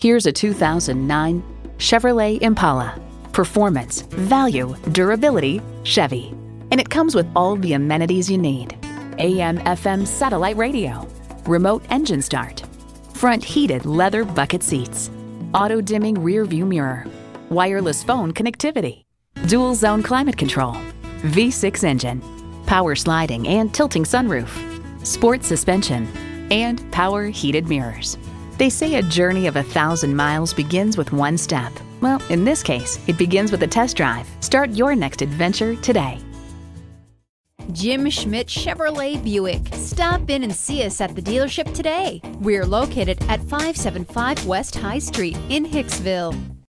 Here's a 2009 Chevrolet Impala. Performance, value, durability, Chevy. And it comes with all the amenities you need. AM FM satellite radio, remote engine start, front heated leather bucket seats, auto dimming rear view mirror, wireless phone connectivity, dual zone climate control, V6 engine, power sliding and tilting sunroof, sport suspension, and power heated mirrors. They say a journey of a thousand miles begins with one step. Well, in this case, it begins with a test drive. Start your next adventure today. Jim Schmidt Chevrolet Buick. Stop in and see us at the dealership today. We're located at 575 West High Street in Hicksville.